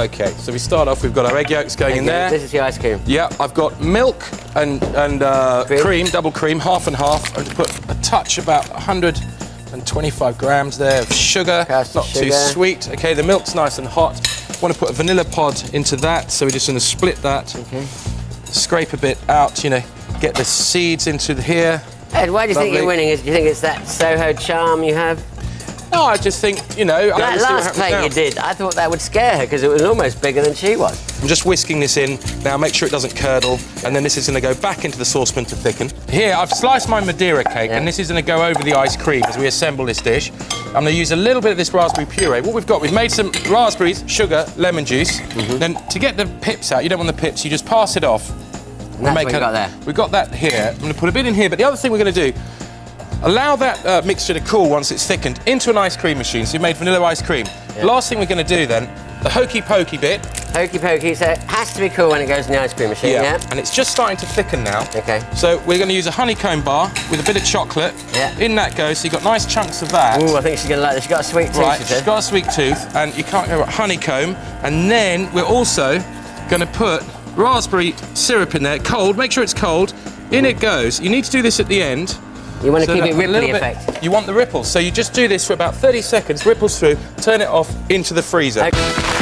Okay, so we start off, we've got our egg yolks going in there. This is the ice cream. Yeah, I've got milk and, and uh, Cream. cream. double cream, half and half. I'm going to put a touch, about 125 grams there of sugar. Cast Not too sweet. Okay, the milk's nice and hot. Want to put a vanilla pod into that, so we're just going to split that. Okay. Scrape a bit out, you know, get the seeds into here. Ed, why do you think you're winning? Do you think it's that Soho charm you have? No, I just think, you know, I That wanna last happens plate now. you did, I thought that would scare her because it was almost bigger than she was. I'm just whisking this in. Now make sure it doesn't curdle, and then this is going to go back into the saucepan to thicken. Here, I've sliced my Madeira cake, Yeah. and this is going to go over the ice cream as we assemble this dish. I'm going to use a little bit of this raspberry puree. What we've got, we've made some raspberries, sugar, lemon juice. Mm-hmm. Then to get the pips out, you don't want the pips, you just pass it off. And that's Make what you a- got there. We've got that here. I'm going to put a bit in here, but the other thing we're going to do, allow that uh, mixture to cool once it's thickened into an ice cream machine. So you've made vanilla ice cream. Last thing we're going to do then, the hokey pokey bit, Hokey pokey, so it has to be cool when it goes in the ice cream machine, yeah? And it's just starting to thicken now. Okay. So we're going to use a honeycomb bar with a bit of chocolate. Yeah. In that goes. So you've got nice chunks of that. Ooh, I think she's going to like this. She's got a sweet tooth, right. she's got a sweet tooth, and you can't go honeycomb. And then we're also going to put raspberry syrup in there, cold. Make sure it's cold. In it goes. You need to do this at the end. You want to So keep it a little bit- effect. You want the ripples. So you just do this for about 30 seconds, ripples through, turn it off into the freezer. Okay.